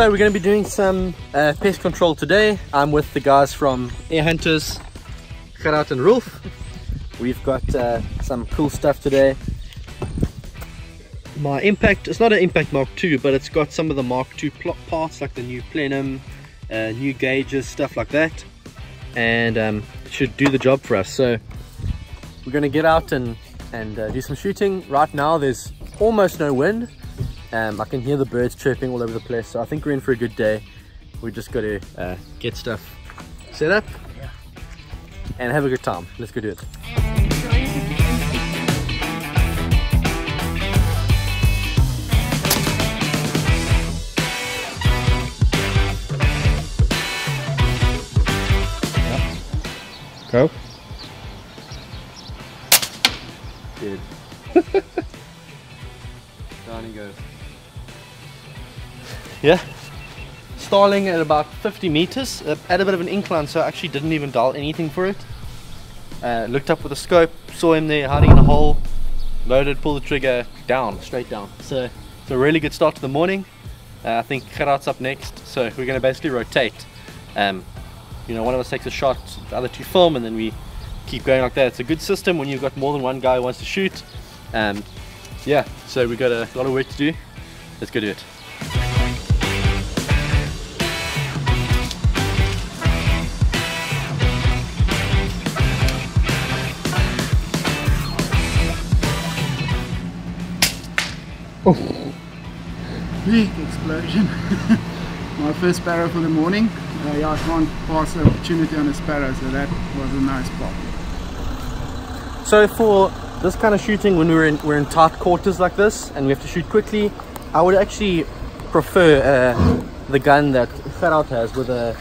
So we're going to be doing some uh, pest control today. I'm with the guys from Air Hunters, Gerard and Rolf. We've got uh, some cool stuff today. My Impact, it's not an Impact Mark II, but it's got some of the Mark II plot parts like the new plenum, uh, new gauges, stuff like that. And um, should do the job for us. So we're going to get out and, and uh, do some shooting. Right now there's almost no wind um, I can hear the birds chirping all over the place, so I think we're in for a good day. We just got to uh, get stuff set up yeah. and have a good time. Let's go do it. Go. Good. Down he goes yeah. Starling at about 50 meters. Uh, at a bit of an incline so I actually didn't even dial anything for it. Uh, looked up with a scope saw him there hiding in a hole. Loaded pulled the trigger down straight down. So it's a really good start to the morning. Uh, I think Gerard's up next so we're going to basically rotate. Um, you know one of us takes a shot the other two film and then we keep going like that. It's a good system when you've got more than one guy who wants to shoot. Um, yeah so we've got a lot of work to do. Let's go do it Oh. Big explosion. My first sparrow for the morning. Uh, yeah, I can't pass the opportunity on a sparrow, so that was a nice pop. So for this kind of shooting, when we're in, we're in tight quarters like this, and we have to shoot quickly, I would actually prefer uh, the gun that Gerard has with a,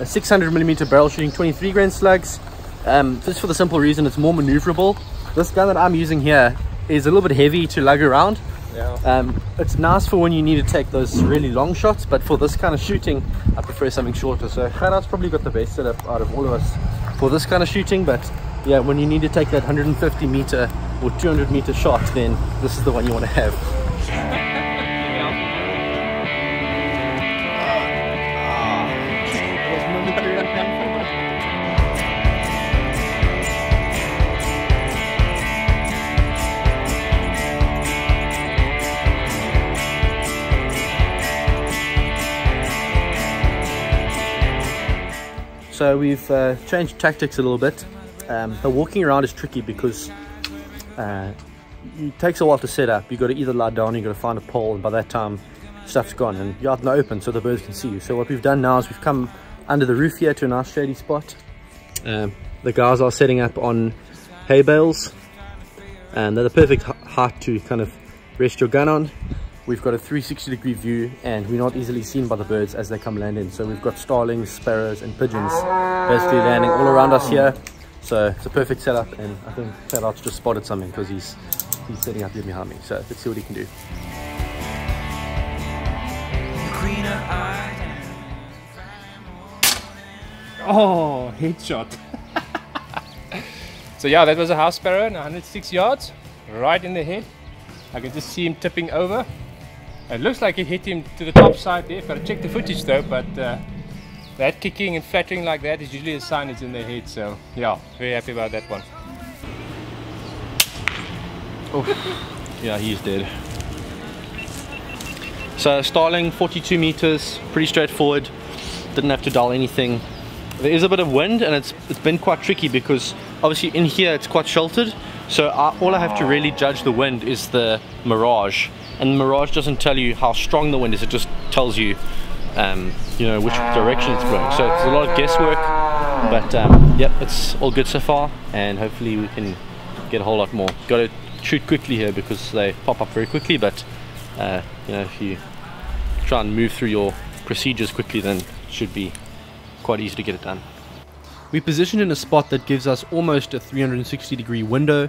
a 600 millimeter barrel shooting 23 grain slugs. Um, just for the simple reason it's more maneuverable. This gun that I'm using here is a little bit heavy to lug around, yeah. Um, it's nice for when you need to take those really long shots, but for this kind of shooting, I prefer something shorter. So Gerard's probably got the best setup out of all of us for this kind of shooting, but yeah, when you need to take that 150 meter or 200 meter shot, then this is the one you want to have. So we've uh, changed tactics a little bit. Um, but walking around is tricky because uh, it takes a while to set up. You've got to either lie down, you've got to find a pole, and by that time, stuff's gone and you're out in the open so the birds can see you. So what we've done now is we've come under the roof here to a nice shady spot. Um, the guys are setting up on hay bales and they're the perfect height to kind of rest your gun on. We've got a 360 degree view and we're not easily seen by the birds as they come land in. So we've got starlings, sparrows and pigeons basically landing all around us here. So it's a perfect setup and I think Gerard's just spotted something because he's he's setting up here behind me. So let's see what he can do. Oh, headshot. so yeah, that was a house sparrow, 106 yards, right in the head. I can just see him tipping over. It looks like it hit him to the top side there. I've got to check the footage though, but uh, that kicking and flattering like that is usually a sign it's in their head. So yeah, very happy about that one. Oh, yeah, he's dead. So starling 42 meters, pretty straightforward. Didn't have to dial anything. There is a bit of wind and it's it's been quite tricky because obviously in here it's quite sheltered. So I, all I have to really judge the wind is the mirage and Mirage doesn't tell you how strong the wind is, it just tells you um, you know which direction it's blowing. So it's a lot of guesswork, but um, yep, it's all good so far, and hopefully we can get a whole lot more. Got to shoot quickly here because they pop up very quickly, but uh, you know if you try and move through your procedures quickly, then it should be quite easy to get it done. We positioned in a spot that gives us almost a 360 degree window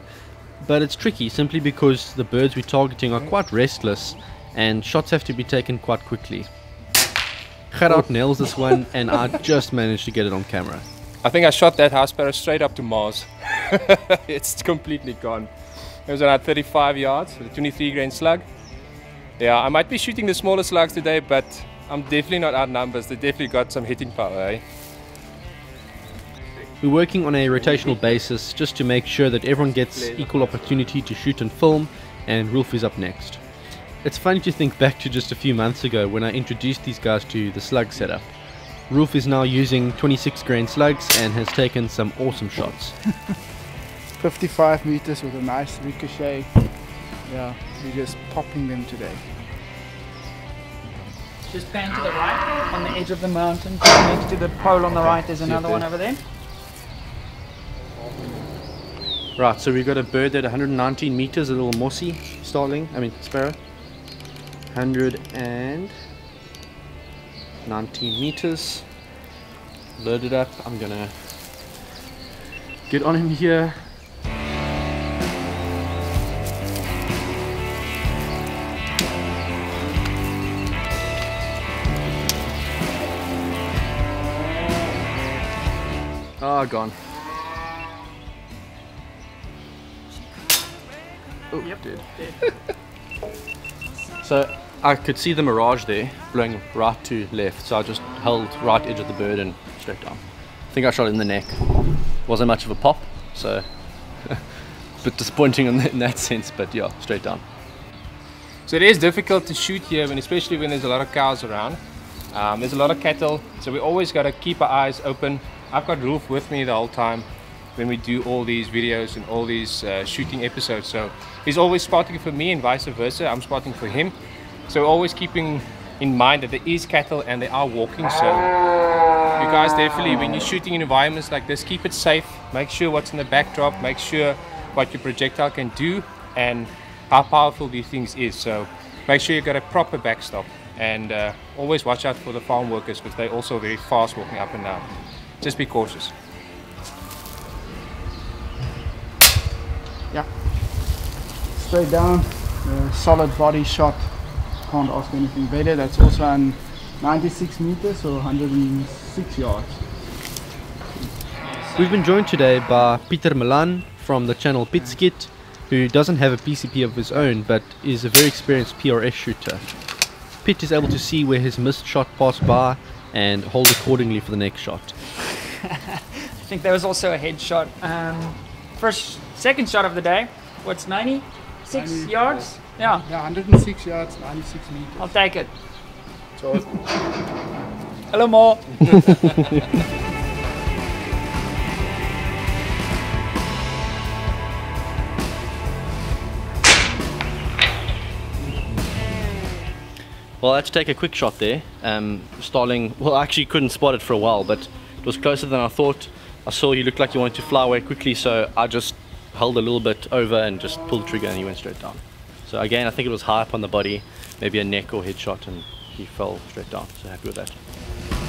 but it's tricky simply because the birds we're targeting are quite restless and shots have to be taken quite quickly. Gerard nails this one and I just managed to get it on camera. I think I shot that house sparrow straight up to Mars. it's completely gone. It was around 35 yards with a 23 grain slug. Yeah, I might be shooting the smaller slugs today, but I'm definitely not outnumbers. They definitely got some hitting power, eh? We're working on a rotational basis just to make sure that everyone gets equal opportunity to shoot and film, and Rolf is up next. It's funny to think back to just a few months ago when I introduced these guys to the slug setup. Rolf is now using 26 grain slugs and has taken some awesome shots. 55 meters with a nice ricochet. Yeah, we're just popping them today. Just pan to the right on the edge of the mountain. Next to the pole on the right, there's another one over there. Right, so we've got a bird at 119 meters, a little mossie starling, I mean sparrow. 119 meters. Loaded up. I'm gonna get on him here. Ah, gone. Oh, Yep. dead. so I could see the mirage there, blowing right to left. So I just held right edge of the bird and straight down. I think I shot it in the neck. Wasn't much of a pop, so a bit disappointing in, in that sense. But yeah, straight down. So it is difficult to shoot here, and especially when there's a lot of cows around. Um, there's a lot of cattle, so we always got to keep our eyes open. I've got Rolf with me the whole time when we do all these videos and all these uh, shooting episodes. So he's always spotting for me and vice versa. I'm spotting for him. So always keeping in mind that there is cattle and they are walking. So you guys definitely, when you're shooting in environments like this, keep it safe. Make sure what's in the backdrop. Make sure what your projectile can do and how powerful these things is. So make sure you've got a proper backstop and uh, always watch out for the farm workers because they're also very fast walking up and down. Just be cautious. Straight down, uh, solid body shot. Can't ask anything better. That's also on 96 meters or 106 yards. We've been joined today by Peter Milan from the channel Pitskit, who doesn't have a PCP of his own but is a very experienced PRS shooter. Pit is able to see where his missed shot passed by and hold accordingly for the next shot. I think there was also a headshot. Um, first, second shot of the day. What's 96 90, yards? Yeah, Yeah, 106 yards, 96 meters. I'll take it. So Hello, Mo. Well, I had to take a quick shot there. Um, Starling, well, I actually couldn't spot it for a while, but it was closer than I thought. I saw you looked like you wanted to fly away quickly, so I just held a little bit over and just pulled the trigger and he went straight down. So again, I think it was high up on the body, maybe a neck or head shot, and he fell straight down. So happy with that.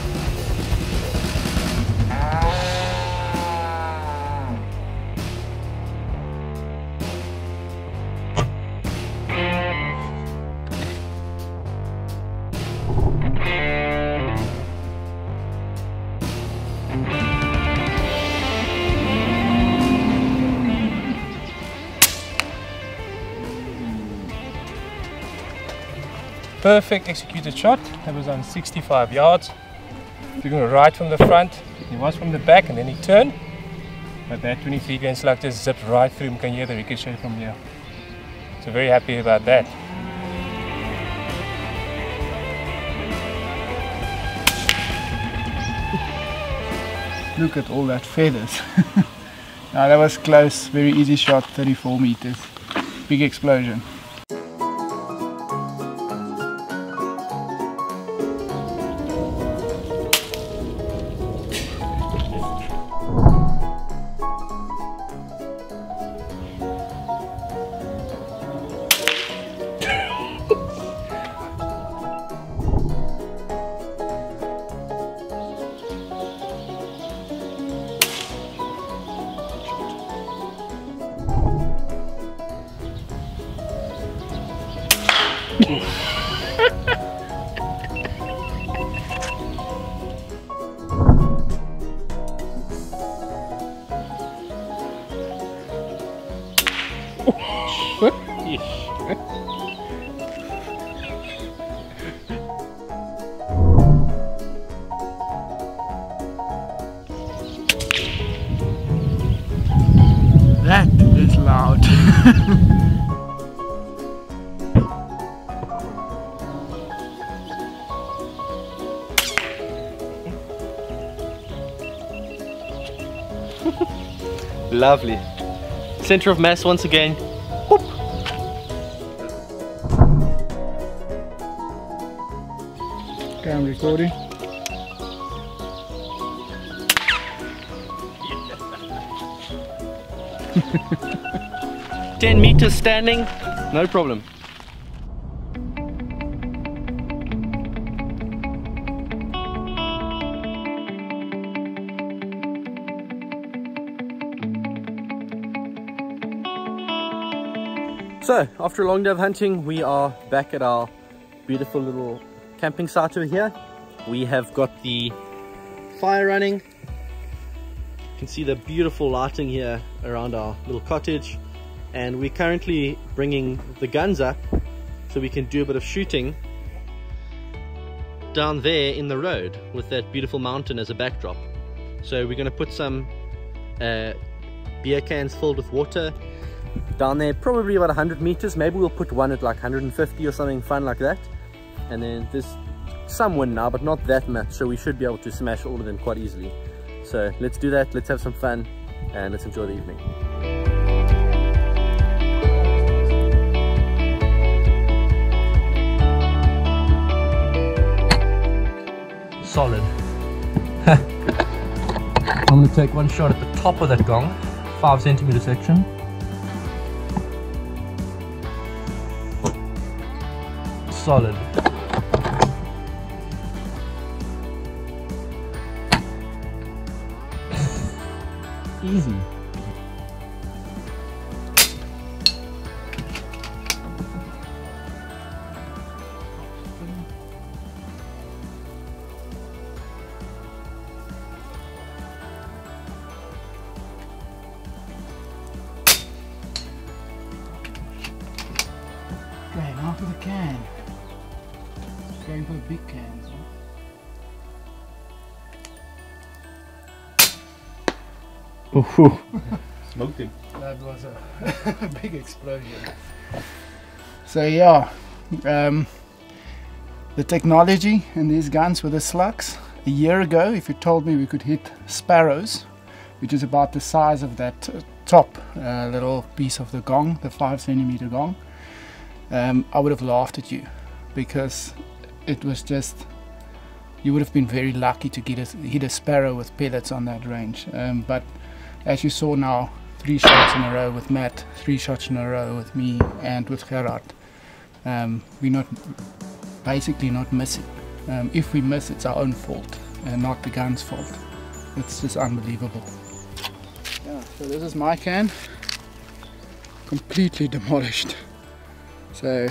Perfect executed shot. That was on 65 yards. Looking right from the front. He was from the back and then he turned. But that 23 grain slug just zipped right through him. Can hear the ricochet from here. So very happy about that. look at all that feathers. now that was close, very easy shot, 34 meters. Big explosion. that is loud. Lovely. Center of mass once again. Okay, I'm recording. Ten meters standing, no problem. So, after a long day of hunting, we are back at our beautiful little camping site over here. We have got the fire running. You can see the beautiful lighting here around our little cottage. And we're currently bringing the guns up so we can do a bit of shooting down there in the road with that beautiful mountain as a backdrop. So we're going to put some uh, beer cans filled with water down there probably about 100 meters. Maybe we'll put one at like 150 or something fun like that. And then there's some wind now but not that much so we should be able to smash all of them quite easily. So let's do that. Let's have some fun and let's enjoy the evening. Solid. I'm to take one shot at the top of that gong 5 centimeter section solid. Easy. Going for big cans. Huh? Smoked him. That was a big explosion. So yeah, um, the technology in these guns with the slugs. A year ago, if you told me we could hit sparrows, which is about the size of that uh, top uh, little piece of the gong, the five centimeter gong, um, I would have laughed at you because it was just you would have been very lucky to get a, hit a sparrow with pellets on that range. Um, but as you saw now, three shots in a row with Matt, three shots in a row with me and with Gerard. Um, we're not basically not missing. Um, if we miss, it's our own fault and not the gun's fault. It's just unbelievable. Yeah, so this is my can, completely demolished. So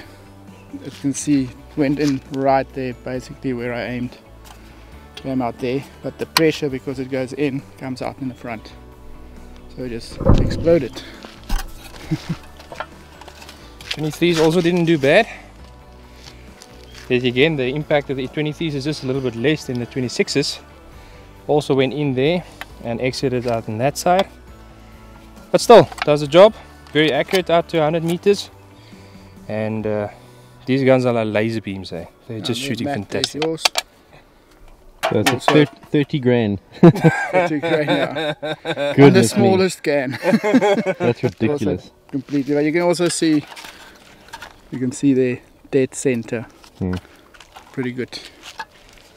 you can see went in right there, basically where I aimed. Came out there, but the pressure because it goes in comes out in the front. So it just exploded. 23s also didn't do bad. Again, the impact of the 23s is just a little bit less than the 26s. Also went in there and exited out on that side. But still, does the job. Very accurate out to 100 meters. And uh, these guns are like laser beams, eh? They're Yeah, just there's shooting Matt, there's fantastic. yours. So it's Also- thir 30 grand. Two grand, yeah. And the Goodness me. smallest can. That's ridiculous. Completely. But you can also see, you can see the dead center. Hmm. Pretty good.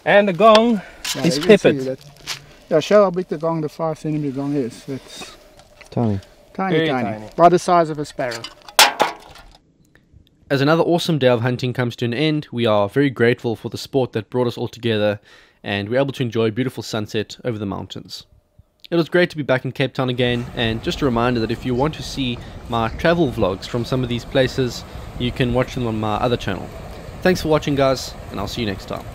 And the gong Yeah, is you can see peppered. Yeah, show how big the gong, the five centimeter gong is. It's Tiny. tiny, tiny, tiny. about the size of a sparrow. As another awesome day of hunting comes to an end, we are very grateful for the sport that brought us all together and we're able to enjoy a beautiful sunset over the mountains. It was great to be back in Cape Town again, and just a reminder that if you want to see my travel vlogs from some of these places, you can watch them on my other channel. Thanks for watching, guys, and I'll see you next time.